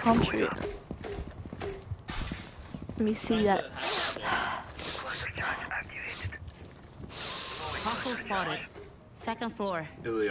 palm tree. Let me see that. Hostile spotted. Second floor. Illy